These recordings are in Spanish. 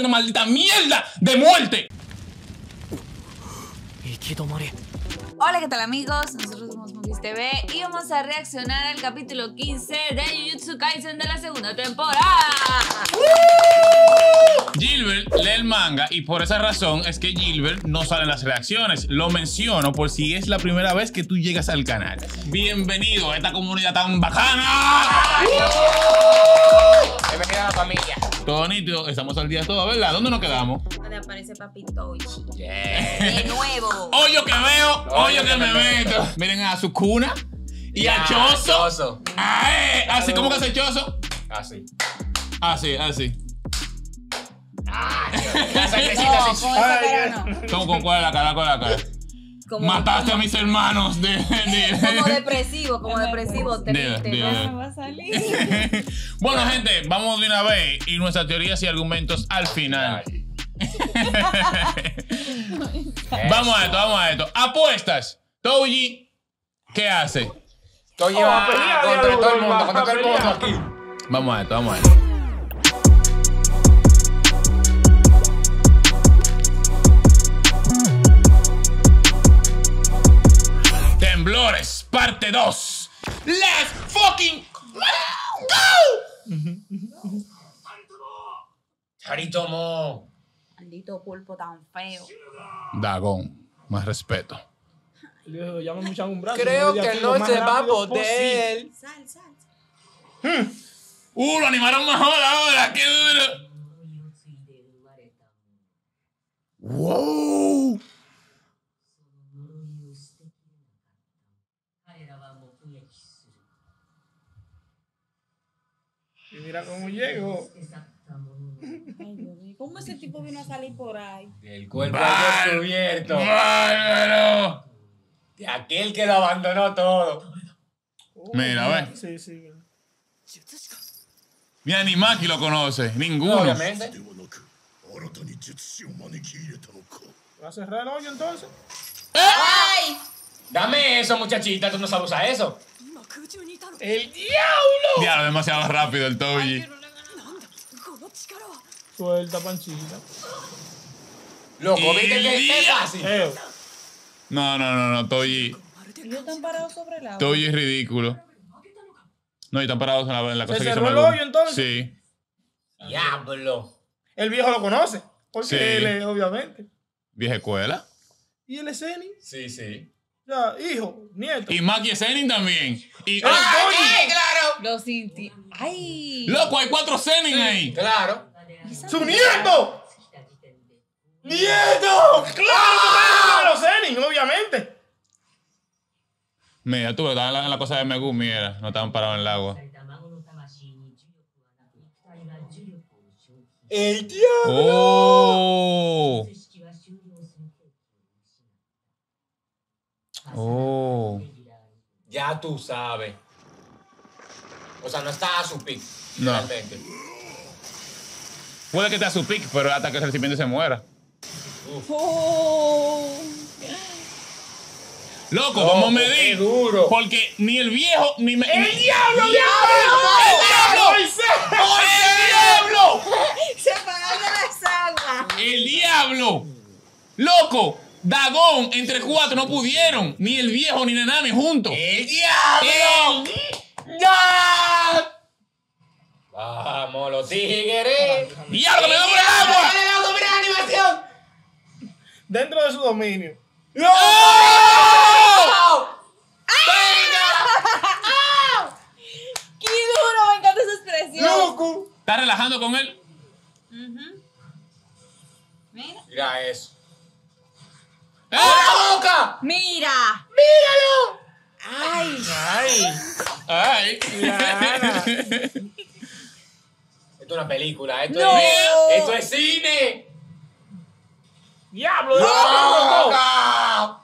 una maldita mierda de muerte. Hola, ¿qué tal amigos? Nosotros somos TV y vamos a reaccionar al capítulo 15 de Jujutsu Kaisen de la segunda temporada. Gilbert lee el manga y por esa razón es que Gilbert no sale en las reacciones. Lo menciono por si es la primera vez que tú llegas al canal. Bienvenido a esta comunidad tan bacana. Bienvenida a la familia. Todo nítido, estamos al día todo, ¿verdad? ¿Dónde nos quedamos? Aparece Papito Ochi. Yeah. De nuevo. Hoyo que veo, hoyo que me meto. Miren a su cuna y a Choso. Choso. Ay, Así, ¿cómo que hace Choso? Así. Así, así. Sangrecita con así. esa cara no. ¿Cómo con cuál es la cara? ¿Cuál es la cara? Como, Mataste a mis hermanos de. de- como depresivo, como depresivo, triste. Va a salir. bueno, gente, vamos de una vez y nuestras teorías y argumentos al final. vamos a esto, vamos a esto. Apuestas. Touji, ¿qué hace? Llevas Oh, pelea, contra diablo, todo el mundo, va, contra todo el mundo aquí. Vamos a esto, vamos a esto. Temblores, parte 2. Let's fucking go! Charitomo. Maldito pulpo tan feo. Dagón, más respeto. Le dijo, llama mucho a un brazo. Creo que no se va a poder. Sal, sal. Uh, lo animaron mejor ahora, qué duro. Wow. Y mira cómo llego. Ay, Dios mío. ¿Cómo ese tipo vino a salir por ahí? El cuerpo descubierto. ¡Bárbaro! De aquel que lo abandonó todo. Oh, Mira, ve. Sí, sí. Mira, ni Maki lo conoce. Ninguno. Obviamente. ¿Va a cerrar el hoyo entonces? ¿Eh? ¡Ay! Dame eso, muchachita. Tú no sabes usar eso. ¡El diablo! Diablo, demasiado rápido el Toji. Suelta, panchita. Loco, ¿viste que día. es fácil? No, no, no, no, Touji. Ellos están parados sobre el agua. Touji es ridículo. No, y están parados en la, en la cosa que se cerró llama. el hoyo, entonces? Sí. Diablo. El viejo lo conoce. Porque Sí. él es, obviamente. Vieja escuela. Y él es Zenin. Sí, sí. O sea, hijo, nieto. Y Maki Zenin también. Y. ¡Ah! ¡Ay, claro! Los inti. ¡Ay! Loco, hay cuatro Zenin ahí. Claro. ¡Su nieto! ¡Nieto! ¡Claro! Los Zenin, obviamente. Mira, tú estaban en la, cosa de Megumi, era. No estaban parados en el agua. ¡El diablo! Oh. Oh. Ya tú sabes. O sea, no está a su pick. No. Realmente. Puede que esté a su pick, pero hasta que el recipiente se muera. Oh. Loco, vamos a medir. qué duro. Porque ni el viejo ni me. ¡El ni- diablo! ¡El diablo! ¡El diablo! Se apagaron las aguas. ¡El diablo! ¡Loco! Dagón, entre cuatro no pudieron. Ni el viejo ni Nanami juntos. ¡El diablo! ¡El ¡Ya! Vamos, los tigres. diablo que me el agua! ¡Dale la mira la animación! Dentro de su dominio. ¡No! ¡Qué duro! Me encanta esa expresión. ¡Loco! ¿Estás relajando con él? Mira. Mira eso. ¡Eh! ¡La boca! ¡Mira! ¡Míralo! ¡Ay! ¡Ay! ¡Ay! Esto es una película. Esto, No. es, esto es cine. ¡Diablo! ¡Loca!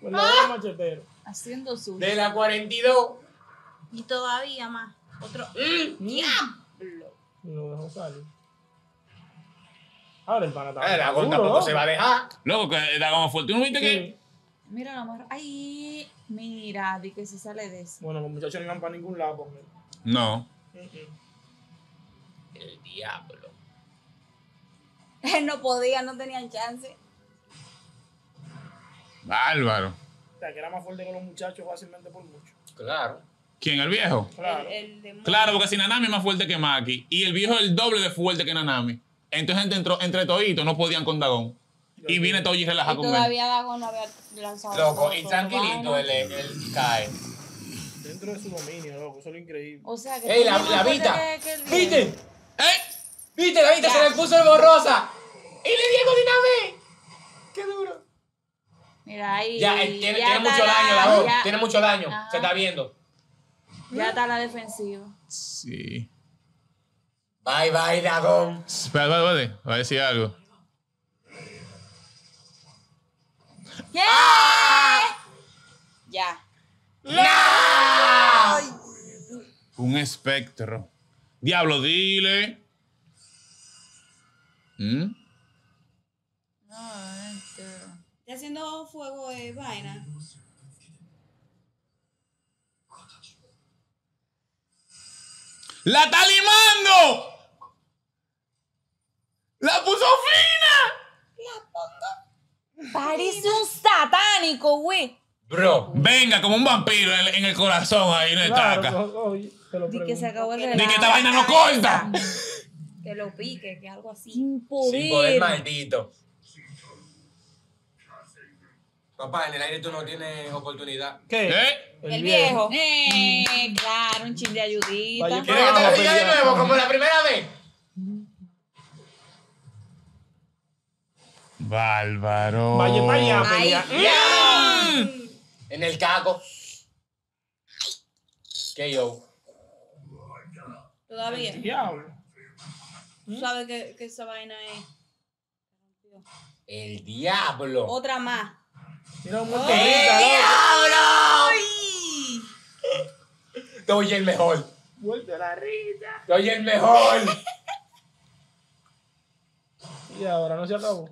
Pues. Haciendo su. De la 42. Y todavía más. Otro. Mm. ¡Diablo! Lo dejó salir. Ahora el pana Eh. La duro, tampoco ¿no? se va a dejar. Loco, que Dagón fue. ¿Tú no viste que? Sí. Mira la mar. ¡Ay! Mira, di que se sale de eso. Bueno, los muchachos no iban para ningún lado con él. No. El diablo. Él no podía, no tenían chance. Bárbaro. O sea, que era más fuerte que los muchachos fácilmente por mucho. Claro. ¿Quién? ¿El viejo? Claro. El, el. Claro, porque si Nanami es más fuerte que Maki y el viejo es el doble de fuerte que Nanami. Entonces entre, entre, entre toditos no podían con Dagón. Y viene Toji y relaja Y con él. todavía Dagon no había lanzado. Loco, y tranquilito él, él cae. Dentro de su dominio, loco. Eso es lo increíble. O sea que. ¡Ey, la, la más Vita! fuerte ¿Viste? ¡Eh! ¿Viste? La Ya. se le puso el borrosa. ¡Y le digo dinamé! ¡Qué duro! Mira ahí. Ya, tiene, ya tiene está mucho la- daño la voz. ya- Tiene mucho daño. Ajá. Se está viendo. Ya está la defensiva. Sí. Bye, bye, Dagón. Espera. Voy a decir algo. ¿Qué? Ya. Un espectro. Diablo, dile. ¿Mm? No, este. Está haciendo fuego de vaina. ¡La está limando! ¡La puso fina! Parece un satánico, güey. Bro. Venga, como un vampiro en, en el corazón ahí, Claro, que- oye, te lo Di que se acabó el Di relajo. que esta vaina no corta. Que lo pique, que algo así. Sin Sin poder poder. maldito. Papá, en el aire tú no tienes oportunidad. ¿Qué? ¿Eh? El viejo. Eh, claro, un chin de Vaya, ayudita. ¿Quieres que te lo diga de nuevo, como la primera vez? Bárbaro. Vaya para allá, pelea. ¡Ya! En el caco. ¿Qué yo? Todavía. Diablo. Tú sabes que, que esa vaina es. El diablo. Otra más. Mira un muerto ¡El diablo! Te oye el mejor. Vuelve la risa. Te oye el mejor. Y ahora no se acabó.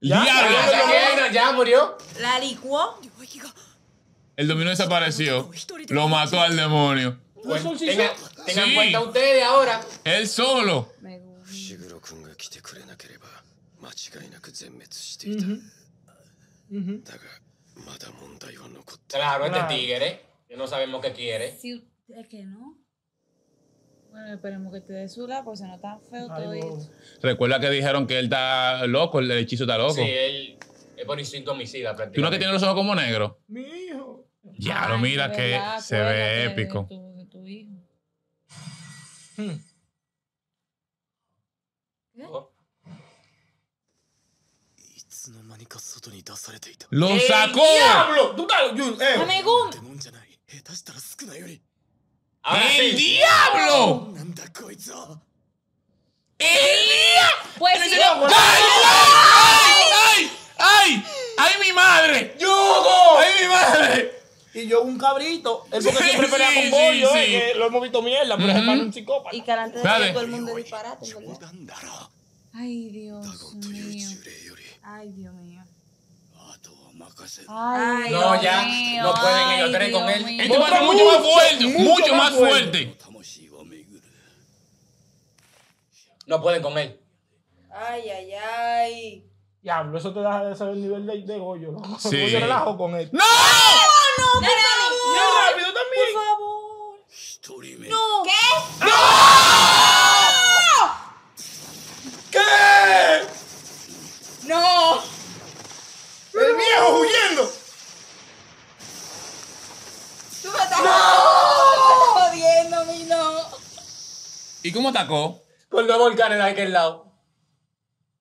Ya, ya, ya, ya murió. La licuó. El dominó desapareció. Lo mató al demonio. Pues tengan tenga sí. en cuenta ustedes ahora. Él solo. Me gusta. Claro, este tigre, que no sabemos qué quiere. Sí, es que no. Bueno, esperemos que te dé su lado, porque se no tan feo todo esto. Recuerda que dijeron que él está loco, el hechizo está loco. Sí, él es por instinto homicida ¿Tú no que tiene los ojos como negros? Mi hijo. Ya, lo mira que se ve épico. Hijo. Hmm. Oh. いつの間にか外に出されていた ¡Lo ¡El sacó! ¡Diablo! ¡Tú estás! Eh. ¡Amigum! ってもんじゃない下手したら少ないより ¡El diablo! なんだこいつは ¡El diablo! Pues sí. ¡Ay, ay, ay! ¡Ay! ¡Ay, mi madre! ¡Yugo! ¡Ay, mi madre! Y yo un cabrito. Él porque siempre pelea con bollo, eh, sí, sí. eh, lo hemos visto mierda, pero es para un psicópata. Y que antes de todo el mundo disparate, ¿verdad? Ay, Dios mío. Ay, Dios mío. Ay, no, Dios ya mío, no pueden ellos tres con él. Mío. Este va a ser mucho más fuerte, mucho, mucho más fuerte. No pueden con él. Ay, ay, ay. Diablo, eso te deja de saber el nivel de, de Goyo. ¿no? Sí. Goyo relajo con él. ¡No! ¡No, no! ¡Por favor! ¡No, rápido también! ¡Por favor! Stúrime. ¡No! ¿Qué? ¡No! ¿Qué? ¡No! ¡El viejo huyendo! ¡Tú me estás ¡No! jodiendo, mi no! ¿Y cómo atacó? Con dos volcanes de aquel lado.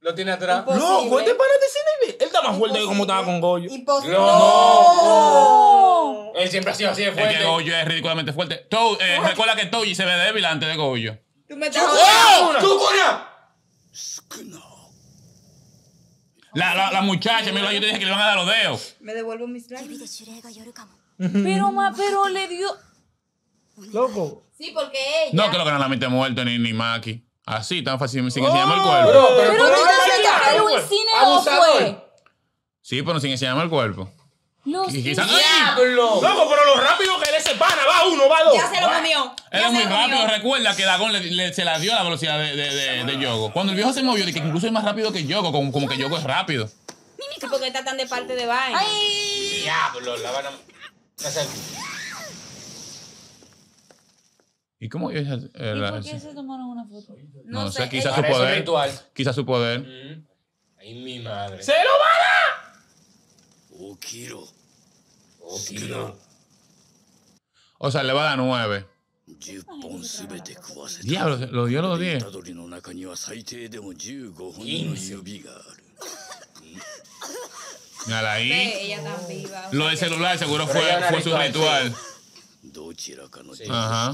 Lo tiene atrás. Imposible. Loco, este pana de nivel. Él está más fuerte que como estaba con Goyo. Imposible. No. Él siempre ha sido así de Es que fuerte. Goyo es ridículamente fuerte. Tou- eh, recuerda que Toji se ve débil antes de Goyo. Tú me estás jodiendo. ¡Oh! 少な La, la, la muchacha, mira, yo te dije que le van a dar los dedos. Me devuelvo mis lágrimas. Pero, ma, pero le dio. Loco. Sí, porque ella. No creo que no la mete muerto ni, ni Maki. Así, tan fácil, sin enseñarme el cuerpo. Bro, pero Pero tú no te lo pues. incineró, Abusador. fue. Sí, pero sin enseñarme el cuerpo. Los Y quizás- ¡Diablo! Loco, pero lo rápido que él ese pana. Va uno, va dos. Ya se lo comió. Es muy se rápido, comió. recuerda que Dagón le, le- se la dio la velocidad de, de, de, de Yogo. Cuando el viejo se movió, dije que incluso es más rápido que Yogo, como, como que Yogo es rápido. Sí, porque está tan de parte de vaina. ¡Ay! ¡Diablo! La van a... No sé. ¿Y cómo ellas? Eh, ¿Y la, por qué se tomaron una foto? No, no sé, sé quizás su poder. Quizás su poder. Mm. Ay, mi madre. ¡Se lo van Oh, Kiro. Oh, Kiro. O sea, le va a dar nueve. Diablo, lo dio los 10. 15. Mira Lo de celular seguro fue, fue su ritual. Ajá.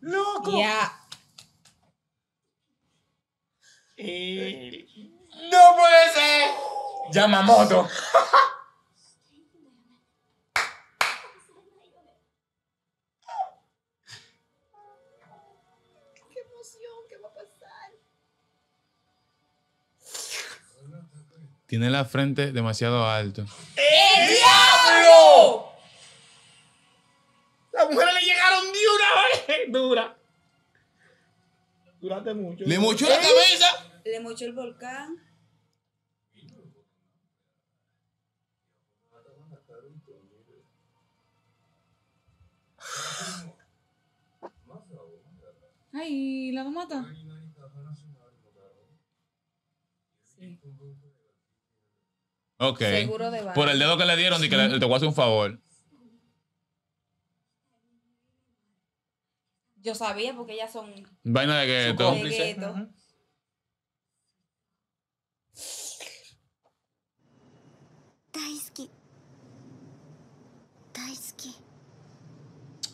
Loco. Ya. Eh, ¡No puede ser! Yamamoto. Tiene la frente demasiado alto. ¡Diablo! Las mujeres le llegaron de una vez. Dura. Duraste mucho. Le mochó la cabeza. Le mochó el volcán. Ay, ¿la mata? Sí. Ok. Seguro de baño. Por el dedo que le dieron, di que le, te voy a hacer un favor. Yo sabía porque ellas son Vaina de que Su esto. cómplice. de gueto. Ajá.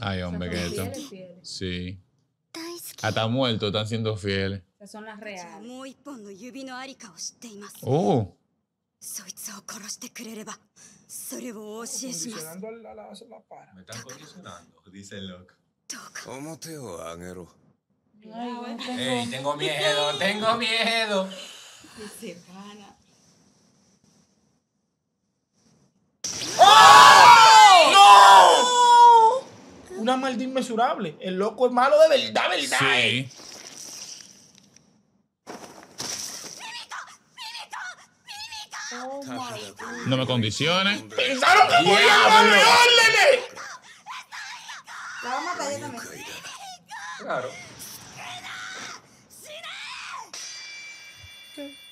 Ay, hombre, que esto. Fieles, fieles. Sí. 大好き Hasta muertos están siendo fieles. Esas son las じゃあ reales. もう一本の指のありかを知っています Oh. Condicionando a la, a la, a la para. Me están condicionando, dice el loco. ¿Cómo te va, Angelo? Ey, tengo miedo, tengo miedo. Se ¡Oh! ¡No! Una maldad inmesurable. El loco es malo de verdad, ¿verdad? Sí. Eh? No me condiciones. Pensaron que podían darme órdenes. La va a matar ella también. Claro.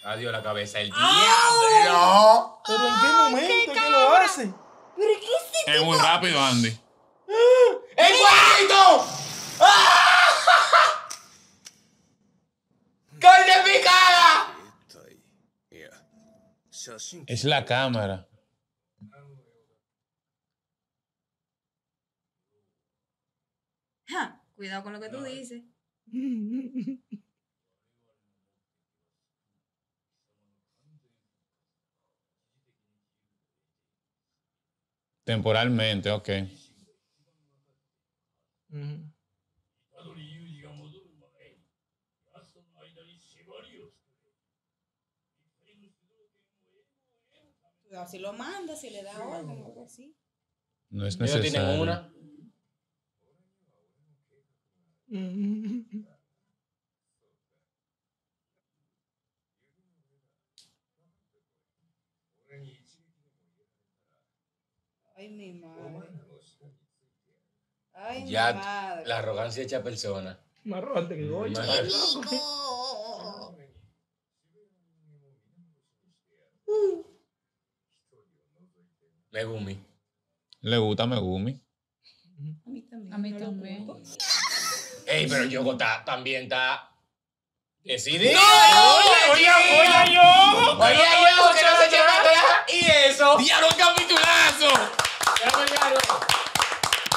Adiós la cabeza, el diablo. Pero en qué momento es que lo hace. Es muy rápido, Andy. ¡El guarito! ¡Ah! ¡Carne picada! Es la cámara. Cuidado con lo que tú dices. Temporalmente, ok. Mm. Cuidado si lo manda, si le da orden o algo así. No es Ellos tienen necesario. una. Ay, mi madre. Ay, mi Ya madre. la arrogancia hecha persona. Más arrogante que Goya. Más- Megumi. Le gusta Megumi. A mí también. A mí no también. Ey, pero Yoko está, también está. Decidí. Oye, oye, oye, yo. Oye, yo, que no se lleva atrás. Y eso. ¡Diablo, un capitulazo!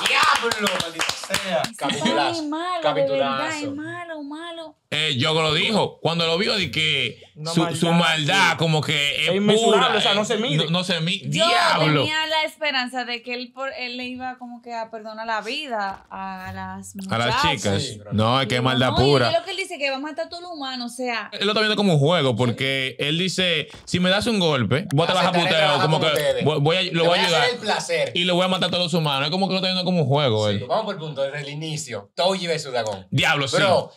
Diablo, maldita sea. Capitulazo. Ay, malo, de verdad, es Capitulazo. malo, malo. Eh, Yogo lo dijo. Cuando lo vio, de que su, maldad, su maldad, como que es, Es inmensurable, pura, o sea, no se eh, mide. No, no se mide. Yo ¡Diablo! tenía la esperanza de que él, por, él le iba como que a perdonar la vida a las A las muchachas. chicas. Sí, no, es que es maldad No, y pura. es lo que él dice, que va a matar a todo lo humano, o sea... Él lo está viendo como un juego porque él dice, si me das un golpe, voy a trabajar puteo, como con que ustedes. voy, voy a, lo voy a ayudar hacer el placer. y lo voy a matar a todos los humanos. Es como que lo está viendo como un juego Sí, él. vamos por el punto, desde el inicio. Toji versus Dagón. Diablo, sí. Bro,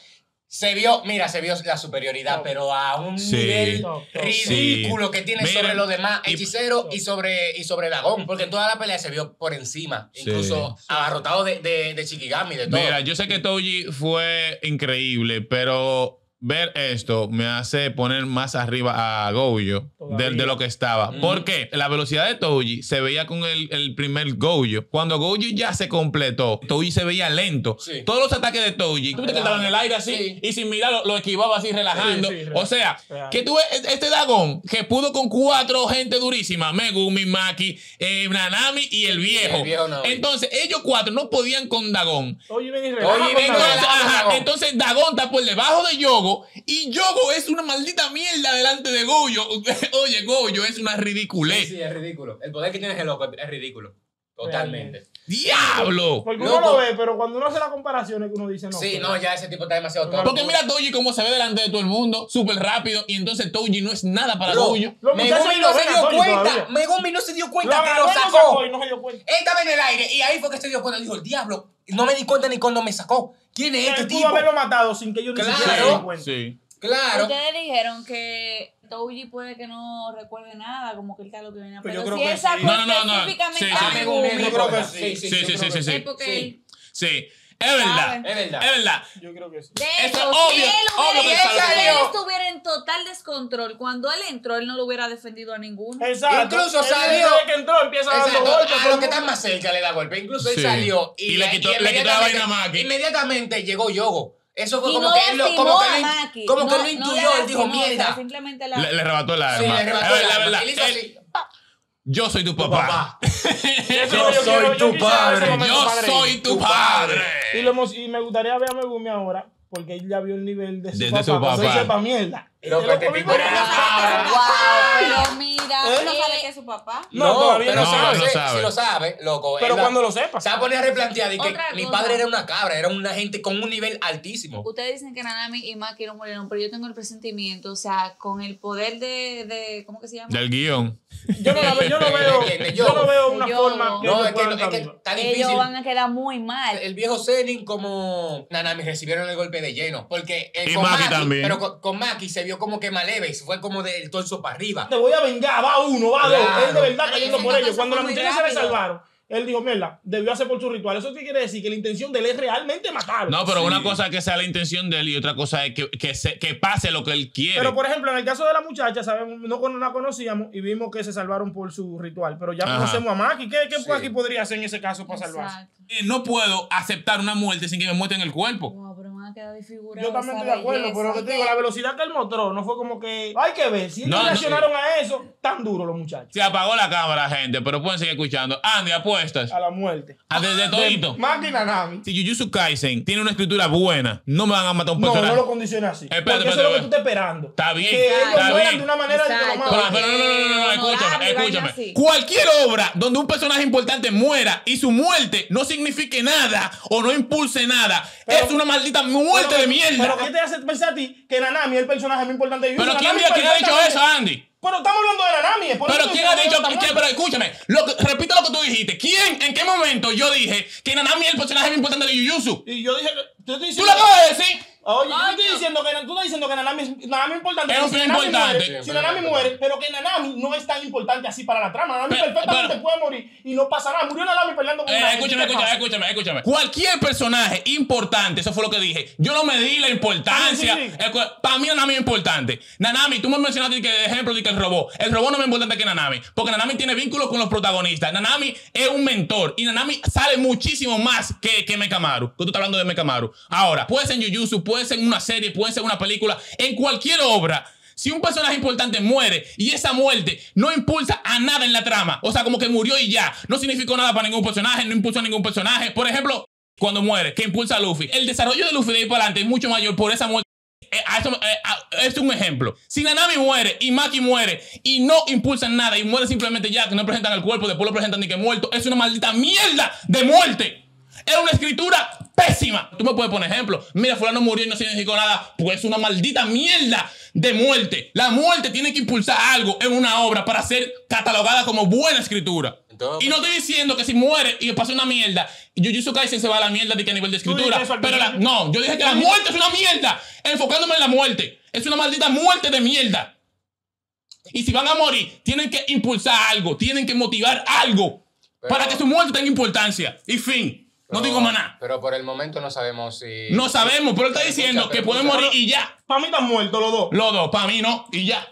se vio, mira, se vio la superioridad, pero a un Sí. nivel Top, top. ridículo Sí. que tiene Miren, sobre los demás y- hechiceros y sobre, y sobre Dagón. Porque en toda la pelea se vio por encima. Sí. Incluso abarrotado de, de, de Shikigami, de todo. Mira, yo sé que Toji fue increíble, pero ver esto me hace poner más arriba a Gojo de, de lo que estaba. Mm. Porque la velocidad de Toji se veía con el, el primer Gojo. Cuando Gojo ya se completó, Toji se veía lento. Sí. Todos los ataques de Toji, tú viste que estaba en el aire así Sí. y sin mirar lo, lo esquivaba así relajando. Sí, sí, real. o sea, Real. que tú ves este Dagón que pudo con cuatro gente durísima, Megumi, Maki, eh, Nanami y el viejo. el viejo Naomi. Entonces, ellos cuatro no podían con Dagón. Oye, ven y Oye, relaja con ven, Dagón. Entonces, Dagón, ajá, Dagón. entonces Dagón está por debajo de Yogo y Yogo es una maldita mierda delante de Goyo. Oye, Goyo es una ridiculez. Sí, sí, es ridículo. El poder que tiene ese loco es ridículo. Totalmente. ¡Diablo! Porque uno Loco. lo ve, pero cuando uno hace la comparación es que uno dice no. Sí, pero- no, ya ese tipo está demasiado Porque tonto. Porque mira a Toji cómo se ve delante de todo el mundo, súper rápido, y entonces Toji no es nada para Goyo. Megumi lo no se dio cuenta. Megumi no se dio cuenta que lo sacó. no. Él estaba en el aire y ahí fue que se dio cuenta. Dijo, el diablo, no me di cuenta ni cuando me sacó. ¿Quién es este tipo? haberlo matado sin que ellos ni siquiera se den cuenta. Sí. Claro. Ustedes dijeron que Touji puede que no recuerde nada, como que él está lo que viene a Pues pero yo creo si que él sí. sacó No, no, no, no. específicamente Sí, sí. Ah, Megumi, Megumi, yo creo que sí. sí. Sí, sí, sí, sí, sí. es porque él- Sí. Es verdad. Es verdad. Es verdad. Yo creo que sí. De hecho, obvio, si él, obvio hubiera- que si salió. él estuviera en total descontrol, cuando él entró, él no lo hubiera defendido a ninguno. Exacto. Incluso Él salió- Desde que entró empieza dando Exacto, golpes. a los que están más cerca le da golpe. Incluso él Sí. salió y, Y le quitó- le quitó la inmediatamente- vaina a Maki. Inmediatamente llegó Yogo. Eso fue Y como no que él lo, como que a él, como que No- él lo no intuyó. la él dijo, lastimó, o sea, mierda. simplemente la... Le, le arrebató Sí, arma. le Es arrebató es arma. Él. Yo soy tu Tu papá. Yo soy quiero- tu padre. Yo padre. soy tu Tu padre. padre. Y, lo hemos- y me gustaría ver a Megumi ahora, porque él ya vio el nivel de su Desde papá. su Entonces papá. sepa mierda. Loco, loco tipo vive- era- Wow, pero mira, ¿Eh? ¿No eh, sabe que es su papá? No, todavía no sabe. lo No sé, sabe. sí lo sabe, loco. Pero Él cuando lo sepa. Se va a poner a replantear y que mi padre era una cabra, era una gente con un nivel altísimo. Ustedes dicen que Nanami y Maki no murieron, pero yo tengo el presentimiento, o sea, con el poder de, de ¿cómo que se llama? Del guion. Yo no, la ve- yo no veo, yo no veo una Yo- forma que No, ellos es que, es que está Ellos van a quedar muy mal. El viejo Zenin como Nanami recibieron el golpe de lleno. Porque eh, Y con Maki Maki, también. pero con, con Maki se vio como que maleve y se fue como del torso para arriba. Te voy a vengar, va uno, va Claro. dos. Él de verdad Pero cayendo por ellos. Cuando las muchachas se le salvaron, él dijo, mierda, debió hacer por su ritual. Eso qué quiere decir que la intención de él es realmente matarlo. No, pero Sí. una cosa es que sea la intención de él y otra cosa es que, que, se- que pase lo que él quiere. Pero por ejemplo, en el caso de la muchacha, sabemos, no la conocíamos y vimos que se salvaron por su ritual. Pero ya Ajá. conocemos a Maki. ¿Qué, qué Sí. Maki podría hacer en ese caso para salvarse? Exacto. Eh, no puedo aceptar una muerte sin que me muestren el cuerpo. Wow, pero van a quedar desfigurados. Yo también estoy de acuerdo, belleza. pero lo que te digo, la velocidad que él mostró no fue como que. Hay que ver, si ellos No, no, reaccionaron a eso, tan duro los muchachos. Se apagó la cámara, gente, pero pueden seguir escuchando. Andy, apuestas. A la muerte. A desde todito. Maki Nanami. Si Jujutsu Kaisen tiene una escritura buena, no me van a matar un No, personaje. no lo condiciona así. Espérate, porque eso es lo que tú estás esperando. Está bien, Que ellos mueran de una manera de Exacto. Pero, no, no, no, no, no, escúchame, escúchame. Cualquier obra donde un personaje importante muera y su muerte no signifique nada o no impulse nada, Pero- es una maldita muerte Pero- de mierda. Pero ¿qué te hace pensar a ti que Nanami es el personaje más importante de Pero? ¿quién, quién ha dicho eso, Andy? Pero estamos hablando de Nanami. es por Pero ¿quién ha dicho? que- pero escúchame, lo que- repito lo que tú dijiste. ¿Quién, en qué momento yo dije que Nanami es el personaje más importante de Jujutsu? Y yo dije ¿Tú lo acabas de decir? Oye, yo Coño. estoy diciendo que tú estás diciendo que Nanami es, Nanami es importante. Es pero un si Nanami importante. muere, Sí, si un Nanami fin muere, pero que Nanami no es tan importante así para la trama. Nanami Pero- perfectamente pero- puede morir y no pasa nada. Murió Nanami peleando con Eh, una escúchame, ¿qué escúchame, escúchame, escúchame. Cualquier personaje importante, eso fue lo que dije. Yo no me di la importancia. Ah, sí, sí. Para mí Nanami es importante. Nanami, tú me mencionaste que ejemplo de que el robot. El robot no es más importante que Nanami. Porque Nanami tiene vínculos con los protagonistas. Nanami es un mentor. Y Nanami sale muchísimo más que, que Mekamaru. Tú estás hablando de Mekamaru. Ahora, puede ser en Jujutsu, puede ser en una serie, puede ser en una película, en cualquier obra. Si un personaje importante muere y esa muerte no impulsa a nada en la trama, o sea, como que murió y ya, no significó nada para ningún personaje, no impulsó a ningún personaje. Por ejemplo, cuando muere, que impulsa a Luffy. El desarrollo de Luffy de ahí para adelante es mucho mayor por esa muerte. Eh, a eso, eh, es un ejemplo. Si Nanami muere y Maki muere y no impulsan nada y muere simplemente ya, que no presentan el cuerpo, después lo presentan ni que muerto, es una maldita mierda de muerte. Era una escritura pésima. Tú me puedes poner ejemplo. Mira, fulano murió y no significó nada. Pues es una maldita mierda de muerte. La muerte tiene que impulsar algo en una obra para ser catalogada como buena escritura. Entonces- y no estoy diciendo que si muere y pasa una mierda, Jujutsu Kaisen se va a la mierda de que a nivel de escritura. Pero la- no, yo dije que la muerte es una mierda. Enfocándome en la muerte. Es una maldita muerte de mierda. Y si van a morir, tienen que impulsar algo, tienen que motivar algo Pero- para que su muerte tenga importancia. Y fin. No digo más nada. Pero por el momento no sabemos si. No sabemos, pero él está diciendo que pueden morir y ya. Para mí están muertos los dos. Los dos, para mí no, y ya.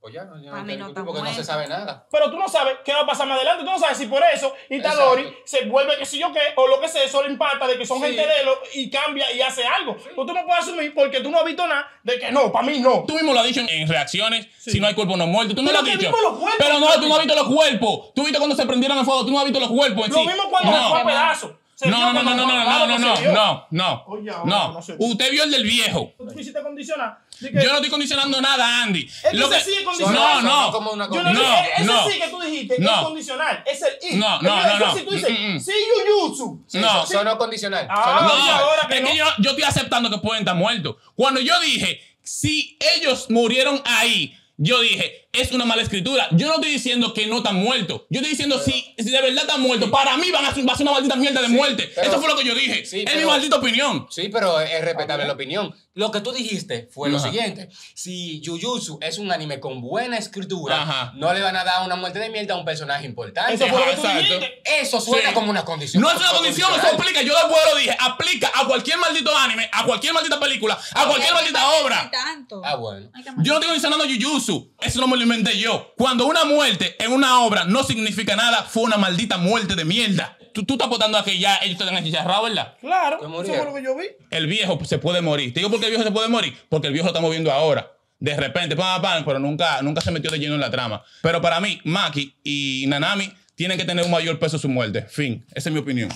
Pues ya, no, ya no mí no está porque no se sabe nada. Pero tú no sabes qué va a pasar más adelante. Tú no sabes si por eso Itadori se vuelve que si yo qué, o lo que sea, solo impacta de que son Sí. gente de él y cambia y hace algo. Pues tú no puedes asumir porque tú no has visto nada de que no, para mí no. Tú mismo lo has dicho en, en reacciones, si no hay cuerpo no muerto. Tú Pero lo has dicho. cuerpos, pero no, tú no has visto los cuerpos. Tú viste cuando se prendieron en fuego, tú no has visto los cuerpos en Lo sí. mismo cuando no. se fue a pedazos. No, no, no, no, no, no, no, no, no, no, no. no. Usted vio el del viejo. Tú quisiste condicionar. Yo no estoy condicionando nada, Andy. Es que Lo ese que- sí es no, condicional. no, como una Yo no, No, ese no. sí que tú dijiste No. es condicional. Es el I. No, no, Eso no, no. Si tú dices, Mm, mm. sí, Jujutsu. Sí, No. son- son no condicional. Ah, no no, condicional. ahora que es no. que yo, yo estoy aceptando que pueden estar muertos. Cuando yo dije, si ellos murieron ahí, yo dije, es una mala escritura. Yo no estoy diciendo que no están muertos. Yo estoy diciendo, si, si de verdad están muertos, para mí van a ser, va a ser una maldita mierda de muerte. pero- Eso fue lo que yo dije. Sí, es mi pero- maldita opinión. Sí, pero es respetable la opinión. Lo que tú dijiste fue lo siguiente. Si Jujutsu es un anime con buena escritura, Ajá. no le van a dar una muerte de mierda a un personaje importante. Eso fue lo que tú dijiste. Eso suena Sí. como una condición. No es una condición, eso aplica. Yo después lo dije, aplica a cualquier maldito anime, a cualquier maldita película, a cualquier maldita obra. Tanto. Ah, bueno. Yo no estoy mencionando Jujutsu. Eso no me lo inventé yo. Cuando una muerte en una obra no significa nada, fue una maldita muerte de mierda. Tú, tú estás apuntando a que ya ellos te han achicharrado, ¿verdad? Claro, eso fue lo que yo vi. El viejo se puede morir. Te digo por qué el viejo se puede morir. Porque el viejo lo estamos viendo ahora. De repente, pam, pam, pero nunca, nunca se metió de lleno en la trama. Pero para mí, Maki y Nanami tienen que tener un mayor peso en su muerte. Fin. Esa es mi opinión.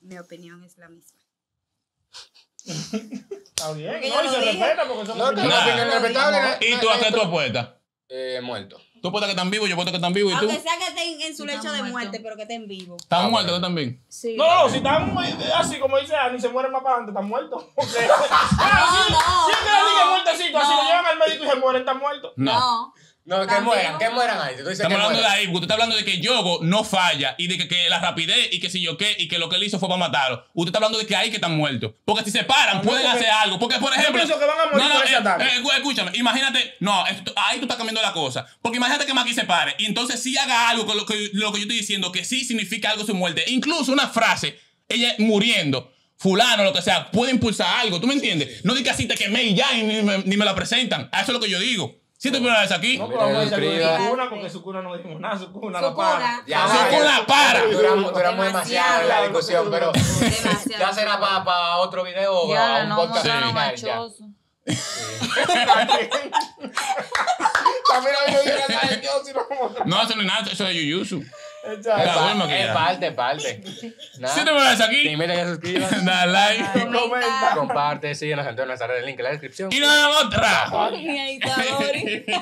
Mi opinión es la misma. Está bien, Porque no, y se respeta porque son No, no- ¿Y no- no- tú apuestas? Eh, muerto. Tú apuestas que están vivos, yo apuesto que están vivos. ¿Y tú? Aunque sea que estén en su lecho de muerte, pero que estén vivos. ¿Están Ah, muertos bueno. tú también? Sí. No, no, si están muy así como dice Ani, se mueren más para adelante, están muertos. Porque, si, no, si es que no, muertecito, así lo llevan al médico y se mueren, están muertos. No. No. No, que mueran, que mueran ahí. Estamos que hablando de ahí, porque usted está hablando de que Yogo no falla y de que, que la rapidez y que si yo qué y que lo que él hizo fue para matarlo. Usted está hablando de que ahí que están muertos. Porque si se paran, No, pueden hacer algo. Porque, por ejemplo. pienso que van a morir por ese eh, ataque. eh, escúchame, imagínate. No, esto- ahí tú estás cambiando la cosa. Porque imagínate que Maki se pare y entonces sí haga algo con lo que, lo que yo estoy diciendo, que sí significa algo su muerte. Incluso una frase, ella muriendo. Fulano, lo que sea, puede impulsar algo, ¿tú me entiendes? No digas así te quemé y ya y ni me, ni me la presentan. Eso es lo que yo digo. Si te primera vez aquí, No, pero vamos a decir de su cuna, porque su cuna no dijimos nada, su cuna la Sukuna. para. Ya, Su ya, cuna para. Duramos, duramos demasiado en la discusión, pero ya será para otro video o Ya, a un no, podcast no, no. También a mí me dijeron, "Ay, Dios, no, ¿cómo?" no, eso no es nada, eso es Jujutsu. Es, bueno, que es ya. parte, parte. Nada. Si te ves Te aquí, invito a que suscribas, dale like. Comenta. comparte, síguenos en todas nuestras redes, el link en la descripción. Y nos vemos otra. Ni ahí está Dori.